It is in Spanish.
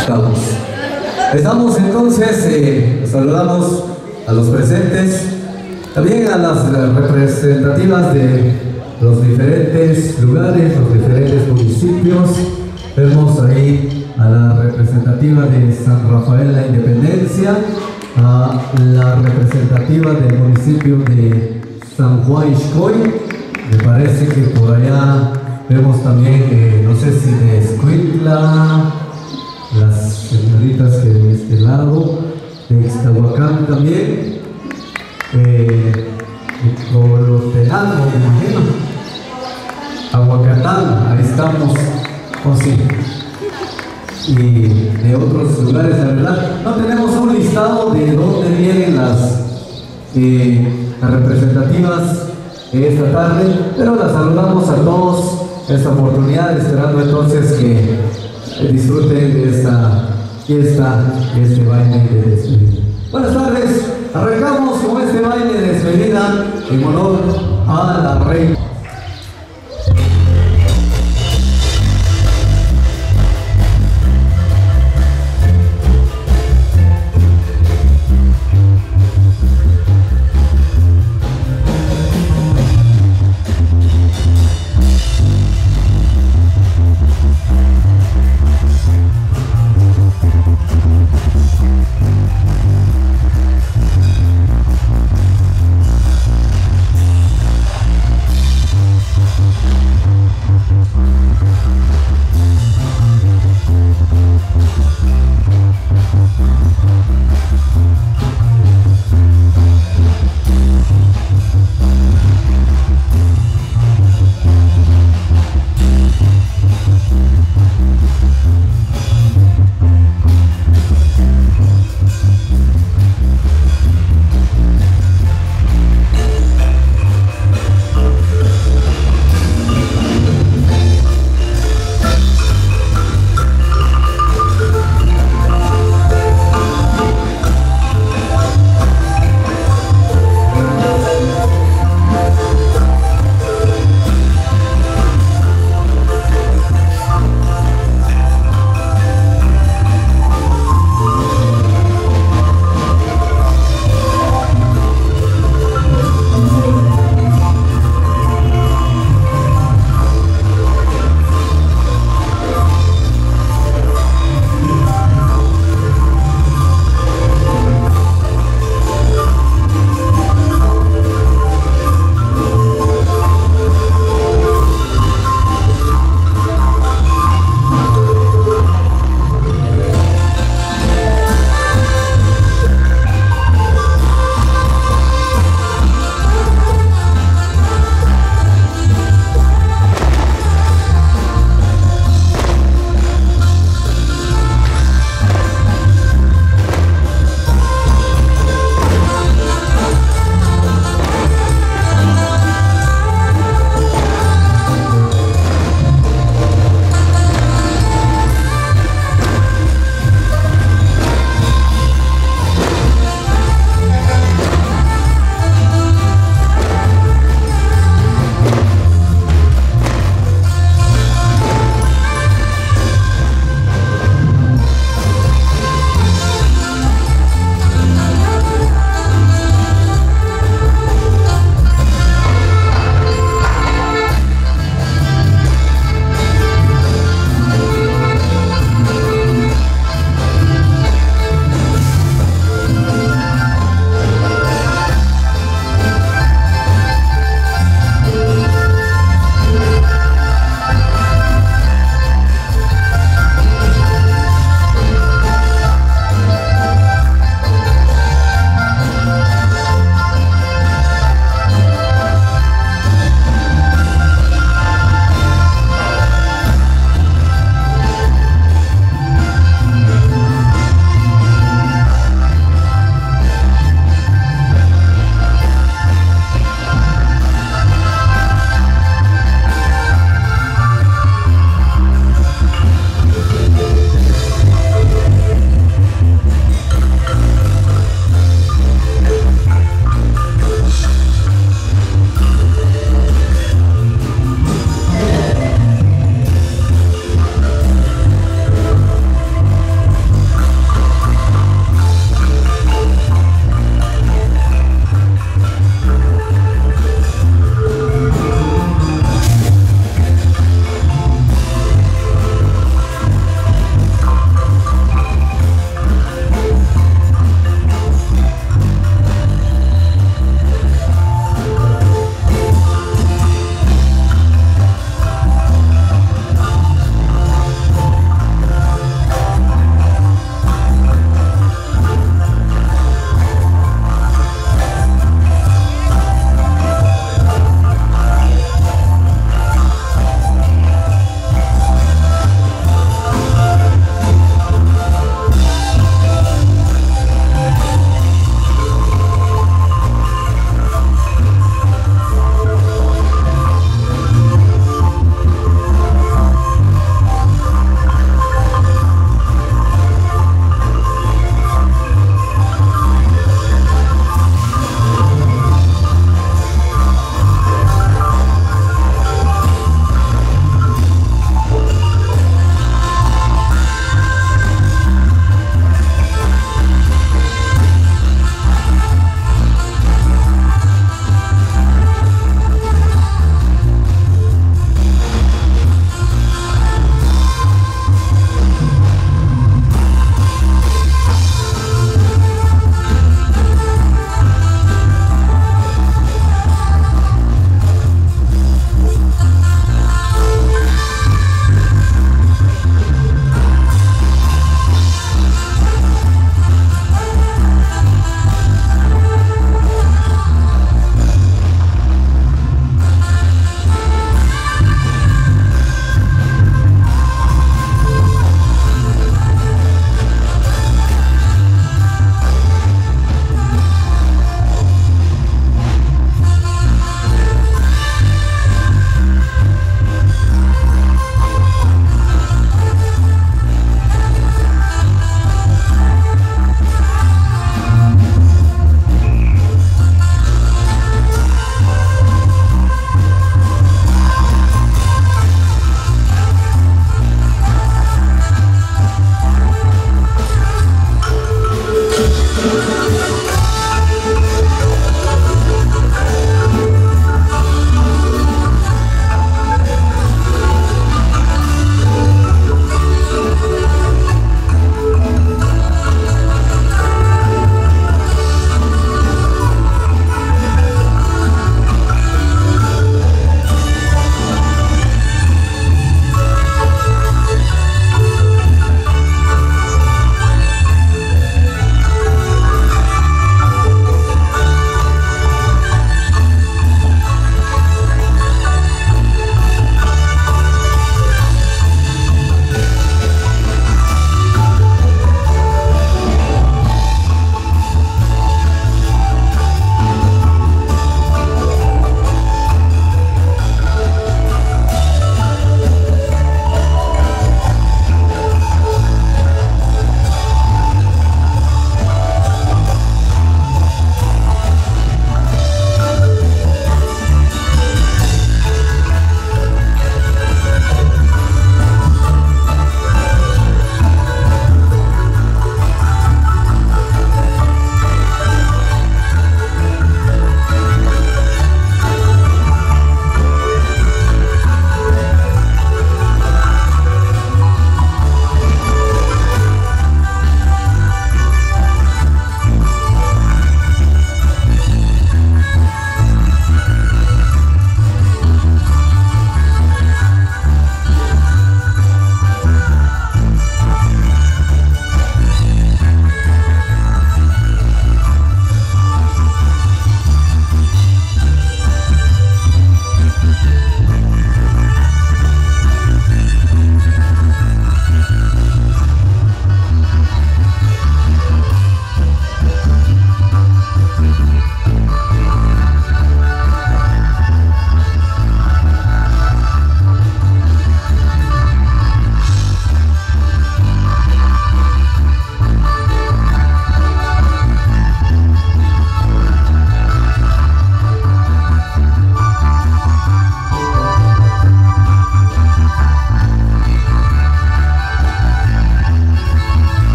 Estamos. Estamos entonces, eh, saludamos a los presentes, también a las representativas de los diferentes lugares, los diferentes municipios. Vemos ahí a la representativa de San Rafael La Independencia, a la representativa del municipio de San Juan Ixcoy. Me parece que por allá vemos también, eh, no sé si de Escuintla, las señoritas de este lado, de Ixtahuacán también, eh, con los de Algo, me imagino, Aguacatán, ahí estamos, o sí, y de otros lugares, la verdad, no tenemos un listado de dónde vienen las, eh, las representativas esta tarde, pero las saludamos a todos esta oportunidad, esperando entonces que disfruten de esta fiesta, este baile de despedida. Buenas tardes, arrancamos con este baile de despedida en honor a la reina.